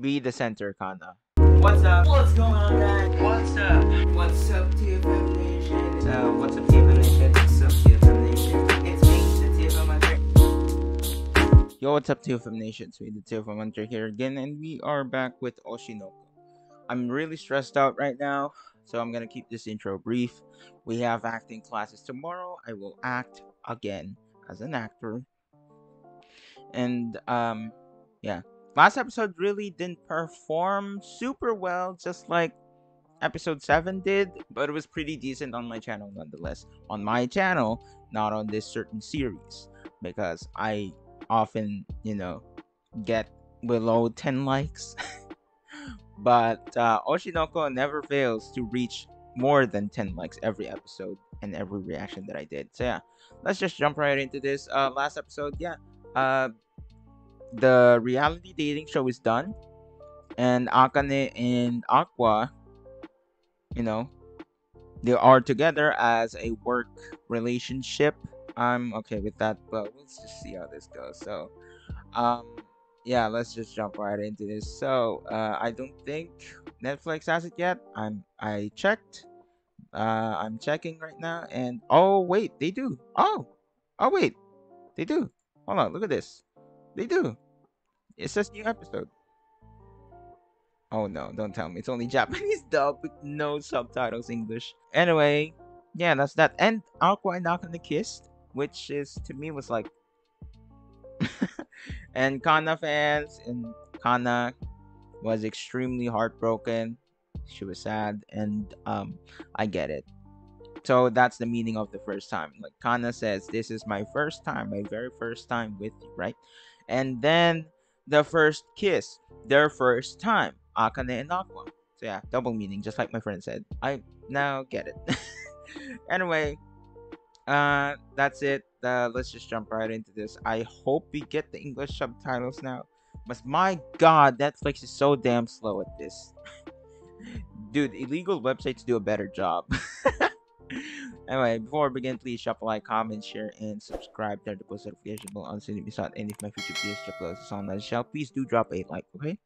Be the center, Kana. What's up? What's going on, guys? What's up? What's up, TFM Nation? So, what's up, TFM Nation? What's up, TFM Nation? It's me, the TFM Hunter. Yo, what's up, TFM Nation? It's me, the TFM Hunter here again, and we are back with Oshi no Ko. I'm really stressed out right now, so I'm gonna keep this intro brief. We have acting classes tomorrow. I will act again as an actor. And, um, yeah. Last episode really didn't perform super well, just like episode 7 did, but it was pretty decent on my channel nonetheless. On my channel, not on this certain series, because I often, you know, get below 10 likes. but uh, Oshi no Ko never fails to reach more than 10 likes every episode and every reaction that I did. So yeah, let's just jump right into this. Uh, last episode, yeah, uh, the reality dating show is done, and Akane and Aqua, you know, they are together as a work relationship. I'm okay with that, but let's just see how this goes. So, um, yeah, let's just jump right into this. So, uh, I don't think Netflix has it yet. I'm I checked. Uh, I'm checking right now, and oh wait, they do. Oh, oh wait, they do. Hold on, look at this. They do. It says new episode. Oh no, don't tell me. It's only Japanese dub with no subtitles English. Anyway, yeah, that's that. And Aqua and Akane kissed, which is to me was like and Kana fans and Kana was extremely heartbroken. She was sad and um I get it. So that's the meaning of the first time. Like Kana says, this is my first time, my very first time with you, right? And then the first kiss, their first time, Akane and Aqua. So yeah, double meaning, just like my friend said. I now get it. anyway, uh, that's it. Uh, let's just jump right into this. I hope we get the English subtitles now. But my god, Netflix is so damn slow at this. Dude, illegal websites do a better job. anyway, before we begin, please drop a like, comment, share, and subscribe. Turn the post notification bell on so you miss out any of my future videos uploads on the channel. Please do drop a like, okay?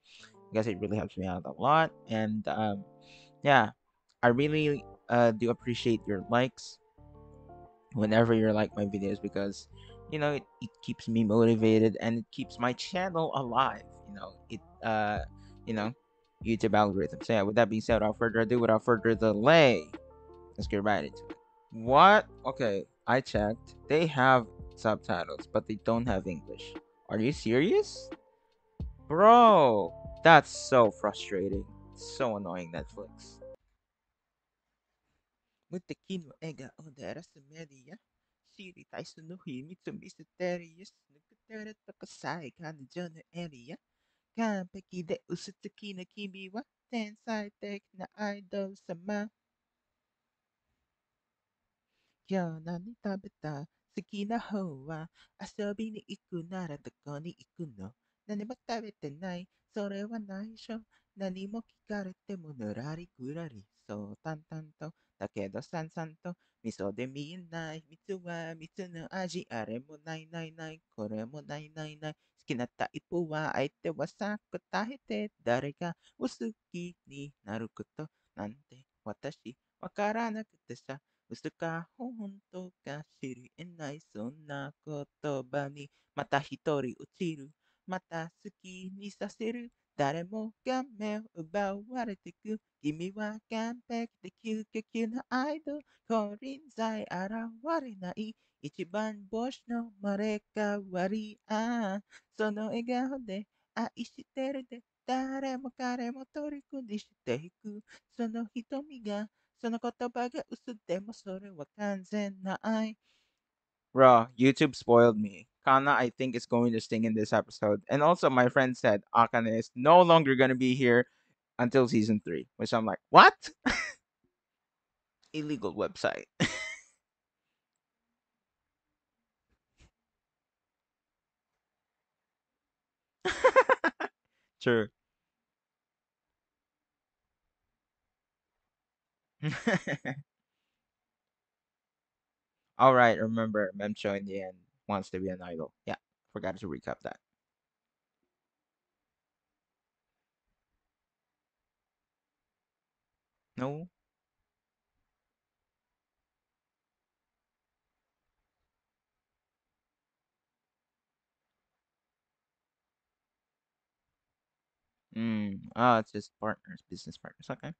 Because it really helps me out a lot. And um, yeah, I really uh, do appreciate your likes whenever you like my videos because you know it, it keeps me motivated and it keeps my channel alive you know it uh you know youtube algorithm so yeah with that being said without further ado without further delay Let's get right into it. What? Okay, I checked. They have subtitles, but they don't have English. Are you serious? Bro, that's so frustrating. So annoying, Netflix. متكين وأجا أقدر أرسم مالية سيري تايسون هيمي تمي ستاريس نكتارة تقصاي كان 今日何食べた？好きな方は？遊びに行くならどこに行くの？何も食べてない？それは内緒？何も聞かれてもぬらりくらりそう淡々と。だけどさんさんと味噌で見えない。蜜は蜜の味あれもないないない。これもないないない。好きなタイプは？相手はさ答えて誰がお好きになること？なんて私わからなくてさ。嘘か本当か知り得ないそんな言葉にまた一人落ちるまた好きにさせる誰もが目を奪われてく君は完璧で究極のアイドル金輪際現れない一番星の生まれ変わりああその笑顔で愛してるで誰も彼も虜にしていくその瞳がその言葉が嘘でもそれは完全な愛 Bro, YouTube spoiled me. Kana, I think, is going to sting in this episode. And also, my friend said Akane is no longer going to be here until season 3. Which I'm like, what? Illegal website. True. All right, remember, Memcho in the end wants to be an idol. Yeah, forgot to recap that. No. Hmm. Ah, oh, it's just partners, business partners. Okay.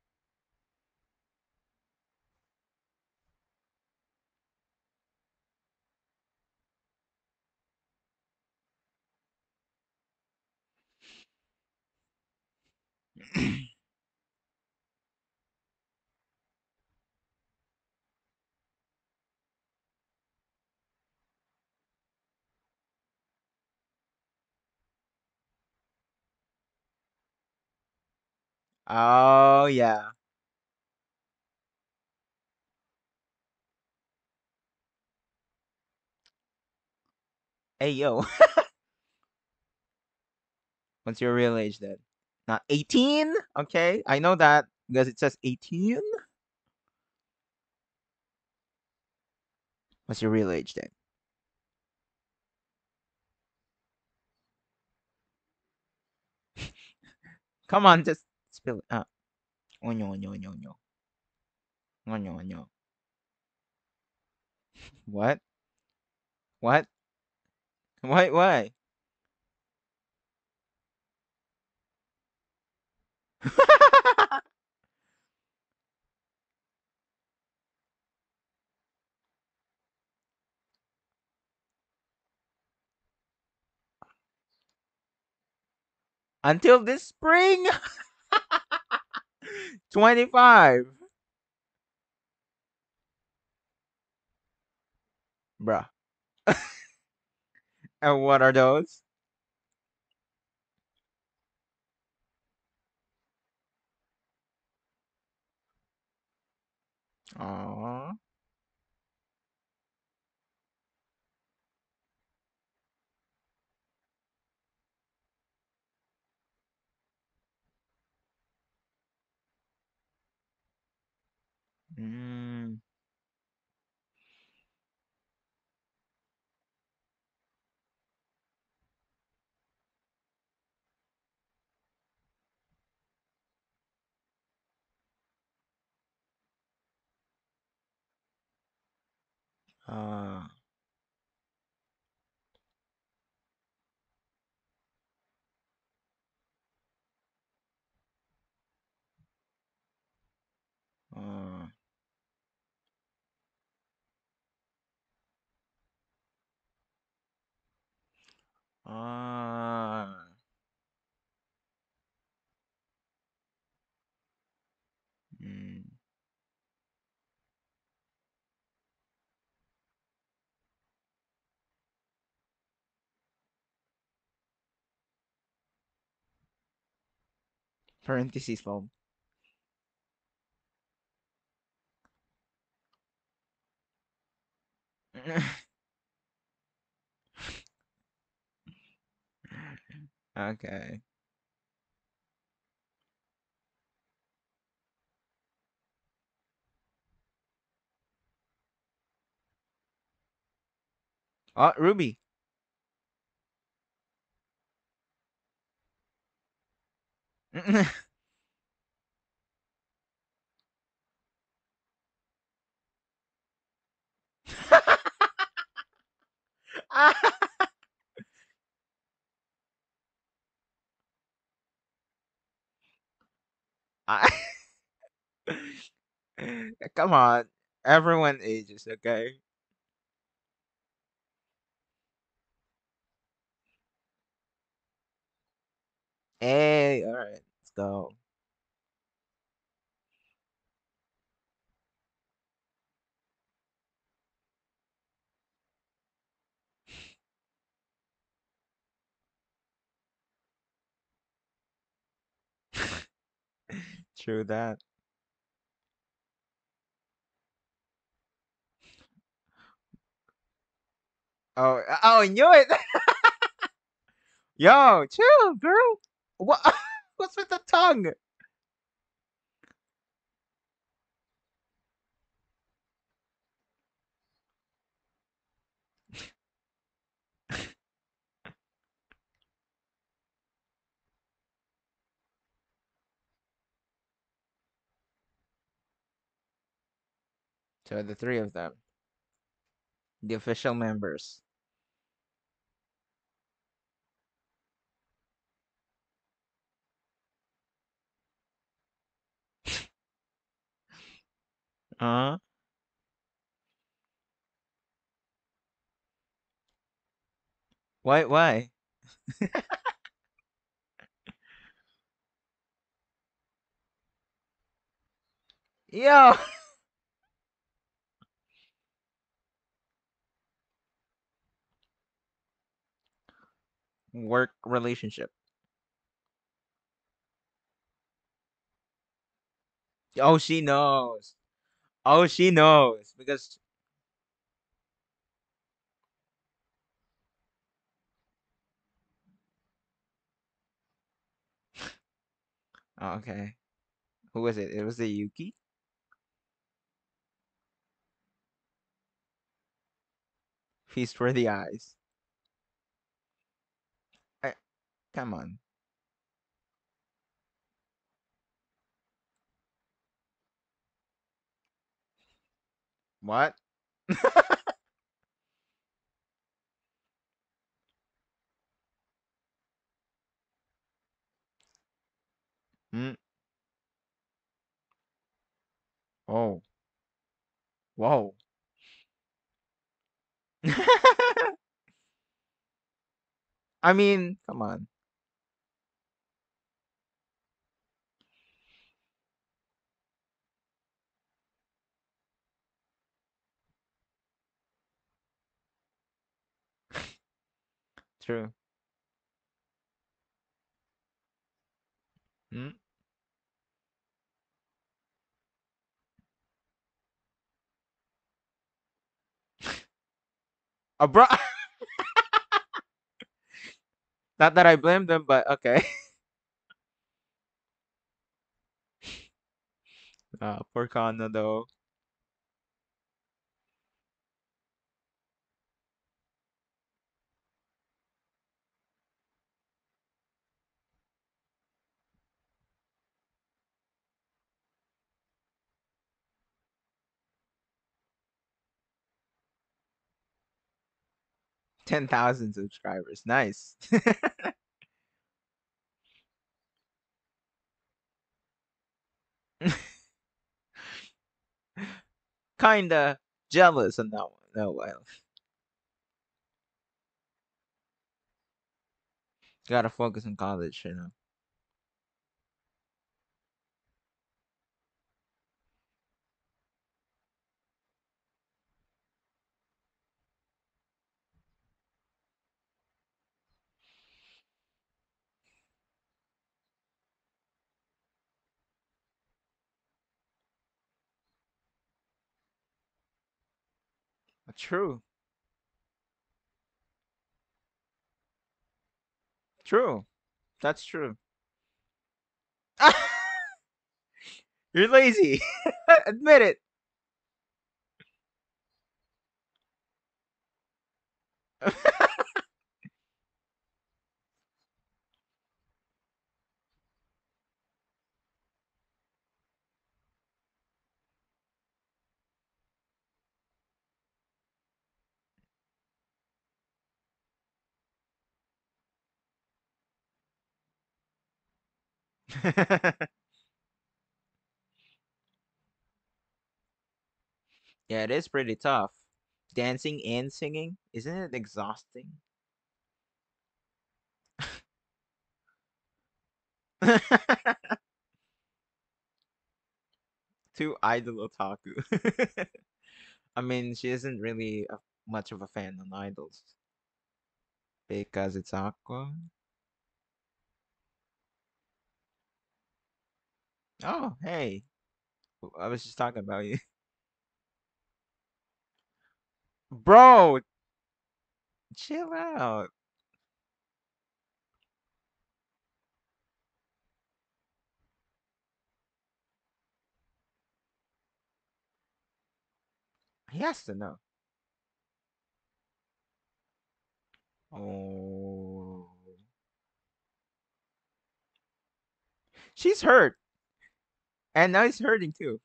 Oh yeah. Hey yo. What's your real age then? Not 18? Okay. I know that because it says 18. What's your real age then? Come on, just spill it. Ah. Onyo, onyo, onyo, onyo. Onyo, onyo. What? What? Why? Why? Until this spring? 25. Bruh. and what are those? Aww. Mm. Ah. Ah. Parentheses foam. okay. Oh, Ruby. Come on. Everyone ages, okay? Hey, all right. Let's go. True that. Oh, oh, I knew it. Yo, chill, girl. What? What's with the tongue? So the three of them, the official members. Uh, why? Why? Yo, work relationship. Oh, she knows. Oh, she knows because. Oh, okay. Who was it? It was the Yuki. Feast for the eyes. I, come on. What? Hmm. Oh. Whoa. I mean, come on. True. Hmm. A bro. Not that I blame them, but okay. Uh, poor Kana though. 10,000 subscribers. Nice. Kinda jealous on that one. Oh well. Gotta focus on college, you know. True. True. That's true. You're lazy. Admit it. yeah, it is pretty tough. Dancing and singing, isn't it exhausting? Too idol otaku. I mean, she isn't really a, much of a fan on idols because it's Aqua. Oh, hey, I was just talking about you, bro. Chill out. He has to know. Oh, she's hurt, and now he's hurting too.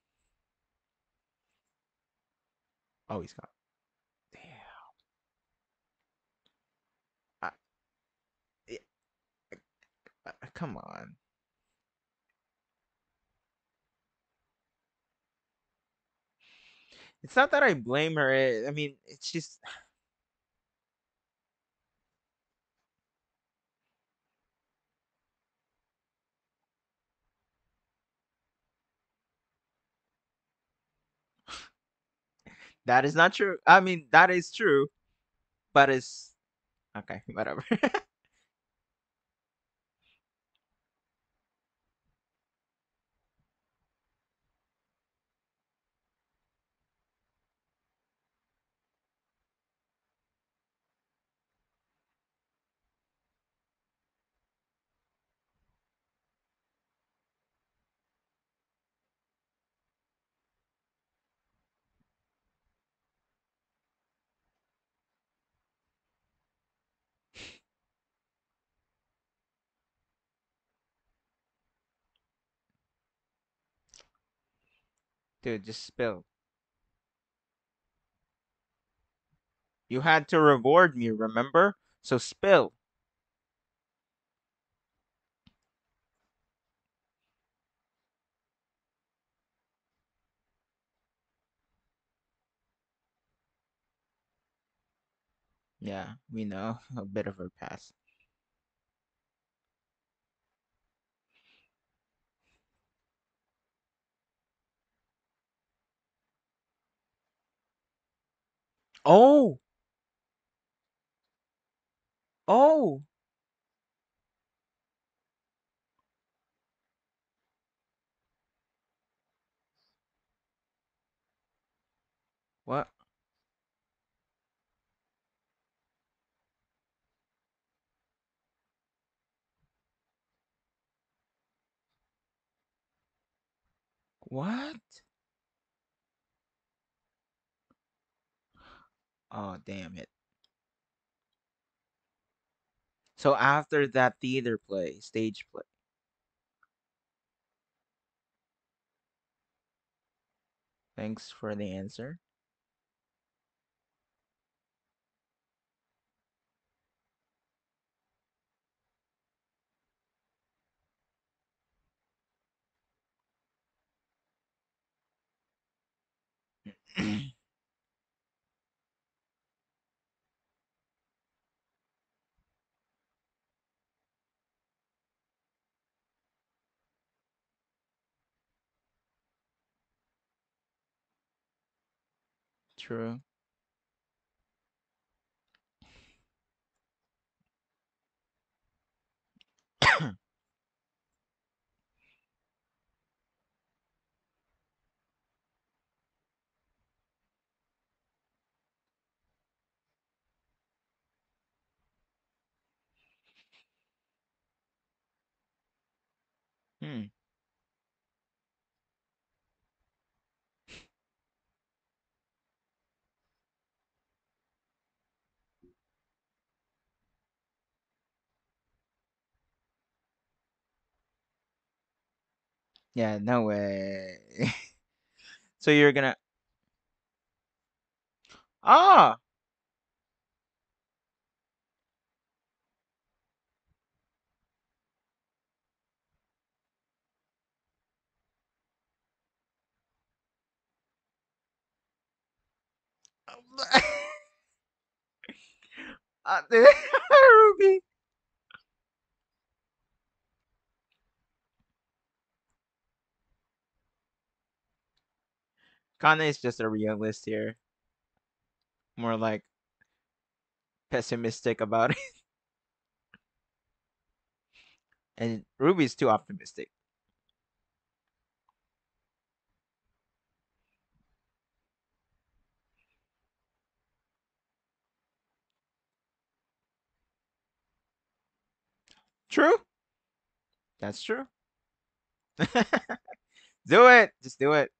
Oh, he's gone. Damn. I, yeah, uh, come on. It's not that I blame her. eh, I mean, it's just that is not true. I mean, that is true, but it's okay. Whatever. Dude, just spill. You had to reward me, remember? So spill. Yeah, we know. A bit of her pass. Oh, oh, what? What? Oh, damn it. So after that theater play, stage play. Thanks for the answer. True. Hmm. Yeah, no way. so you're gonna Ah! Ah, Ruby. Kana is just a realist here. More like pessimistic about it. And Ruby's too optimistic. True. That's true. do it. Just do it.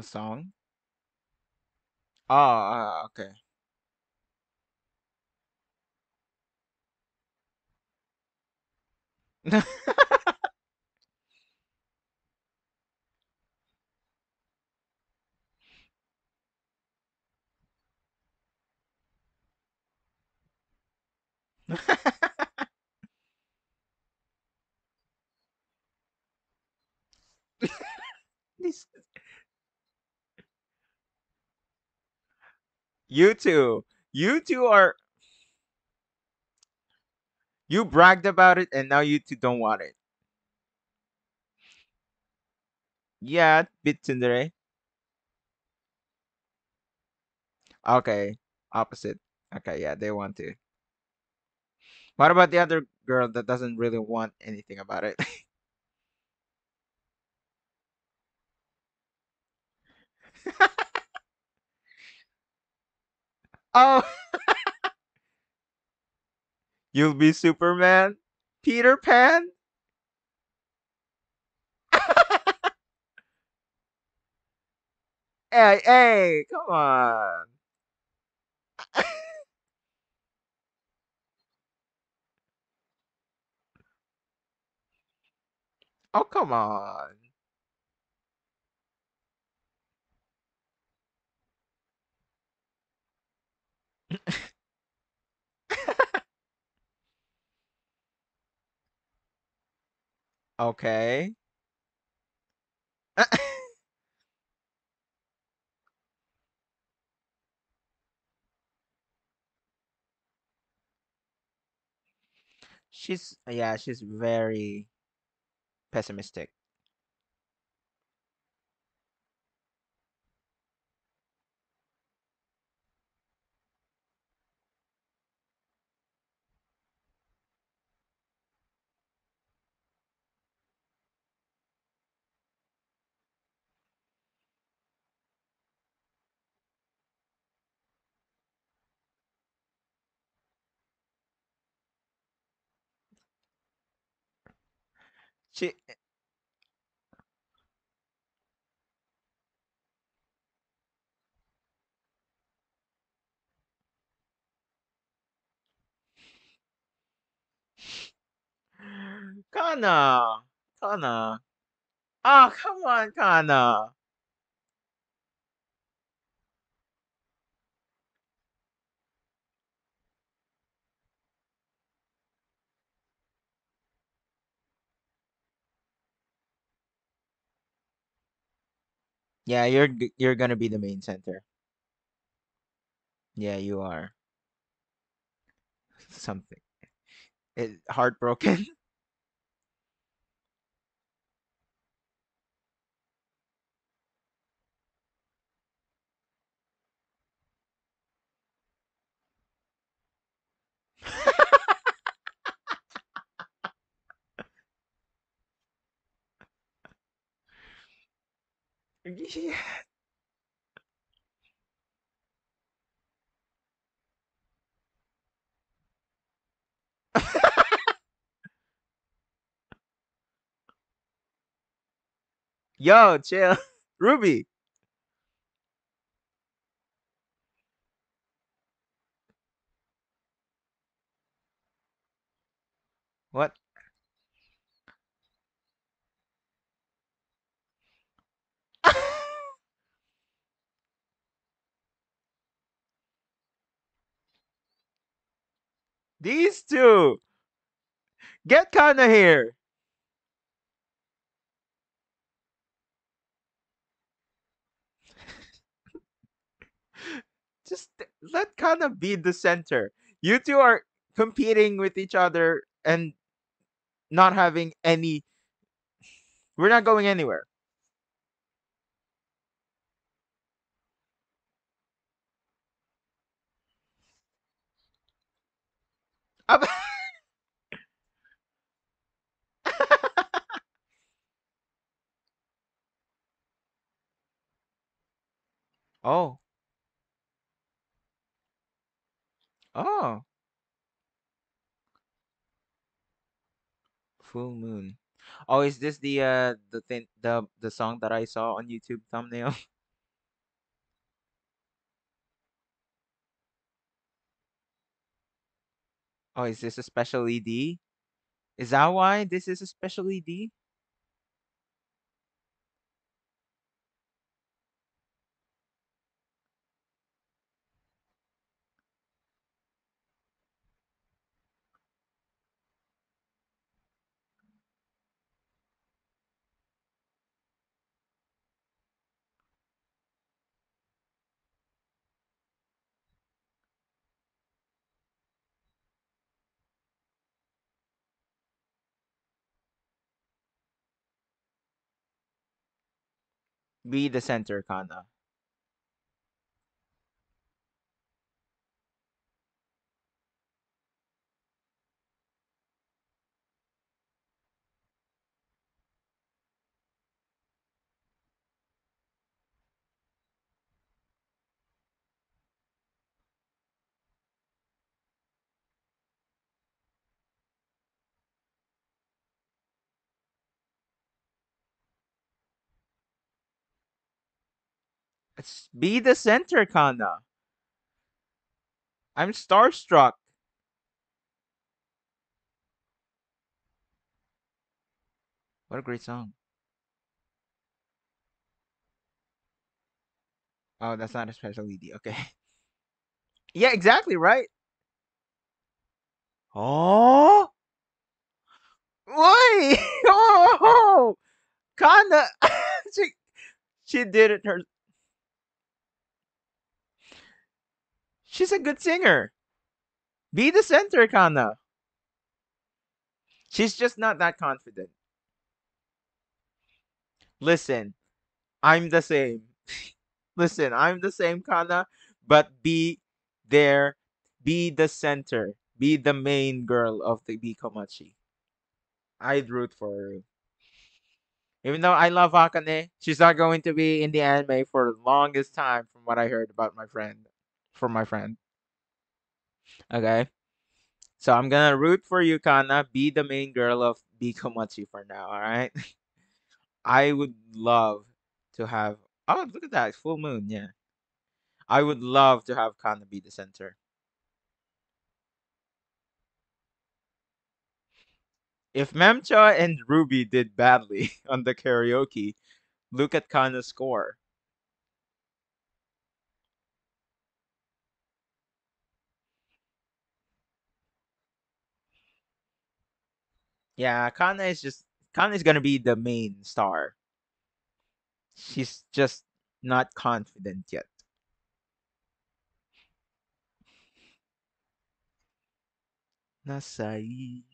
The song? Oh, uh, okay. you two, you two are you bragged about it, and now you two don't want it. Yeah, bit tsundere. Eh? Okay, opposite. Okay, yeah, they want to. What about the other girl that doesn't really want anything about it? oh, you'll be Superman, Peter Pan. hey, hey, come on. Oh, come on. Okay. she's yeah, she's very pessimistic. She eh, Kana, Kana. Oh, ah, come on, Kana. Yeah, you're you're gonna be the main center. Yeah, you are something. It, heartbroken. Yeah. Yo, chill. Ruby, what? These two. Get Kana here. Just let Kana be the center. You two are competing with each other and not having any. We're not going anywhere. Oh, oh, full moon. Oh, is this the uh the thing the the song that I saw on YouTube thumbnail? Oh, is this a special ED? Is that why this is a special D? Be the center, Kana. Be the center, Kana. I'm starstruck. What a great song. Oh, that's not a special ED. Okay. Yeah, exactly, right? Oh, why? Oh, Kana. she, she did it her. She's a good singer. Be the center, Kana. She's just not that confident. Listen, I'm the same. Listen, I'm the same, Kana, but be there, be the center, be the main girl of the B-Komachi. I'd root for her. Even though I love Akane, she's not going to be in the anime for the longest time, from what I heard about my friend. From my friend. Okay. So I'm gonna root for you, Kana. Be the main girl of B-Komachi for now, alright? I would love to have Oh, look at that. Full moon, yeah. I would love to have Kana be the center. If Memcho and Ruby did badly on the karaoke, look at Kana's score. Yeah, Kana is just Kana is gonna be the main star. She's just not confident yet. Nasai.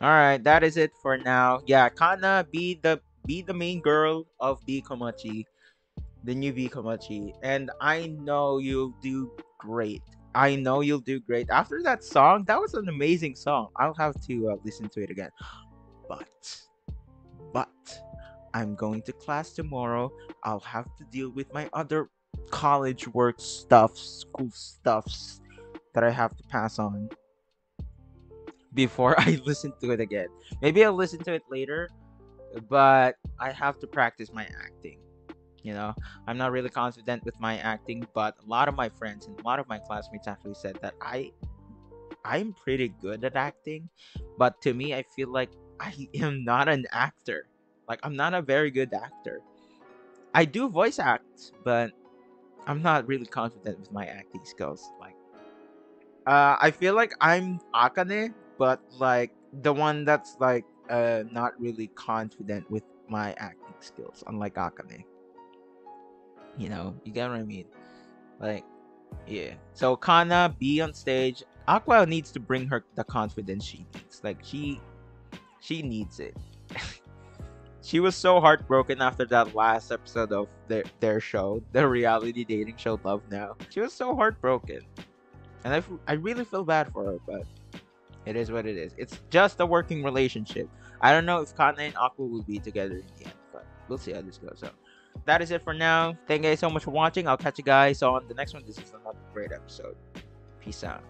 All right, that is it for now. Yeah, Kana be the be the main girl of B-Komachi, the new B-Komachi, and I know you'll do great. I know you'll do great. After that song, that was an amazing song. I'll have to uh, listen to it again. But, but, I'm going to class tomorrow. I'll have to deal with my other college work stuff, school stuffs that I have to pass on before I listen to it again. Maybe I'll listen to it later, but I have to practice my acting. You know, I'm not really confident with my acting, but a lot of my friends and a lot of my classmates actually said that I I'm pretty good at acting, but to me I feel like I am not an actor. Like I'm not a very good actor. I do voice act, but I'm not really confident with my acting skills. Like uh I feel like I'm Akane, but like the one that's like uh not really confident with my acting skills, unlike Akane. You know, you get what I mean? Like, yeah. So Kana be on stage. Aqua needs to bring her the confidence she needs. Like she she needs it. she was so heartbroken after that last episode of their their show, the reality dating show Love Now. She was so heartbroken. And I, I really feel bad for her, but it is what it is. It's just a working relationship. I don't know if Kana and Aqua will be together in the end, but we'll see how this goes. So that is it for now. Thank you guys so much for watching. I'll catch you guys on the next one. This is another great episode. Peace out.